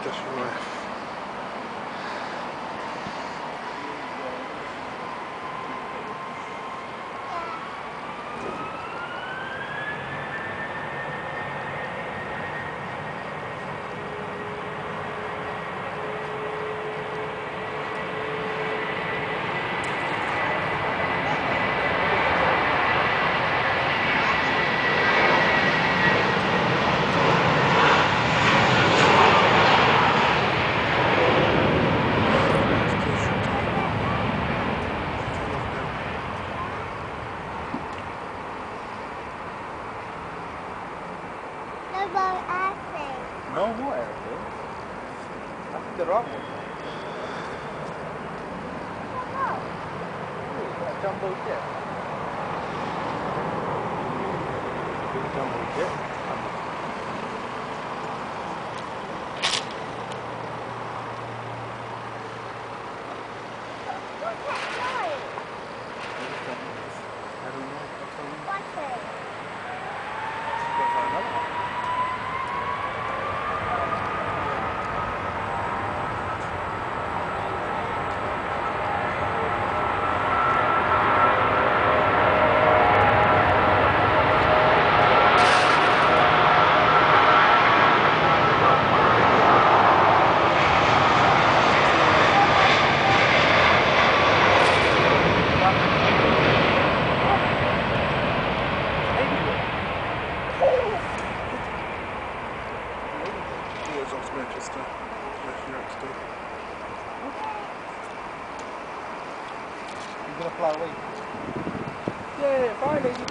たし about airplane? No more airplane. That's the wrong one. Ooh, a jumbo jet. Big jumbo jet. Always off. If you're still. You're gonna fly away. Yeah, bye, ladybird.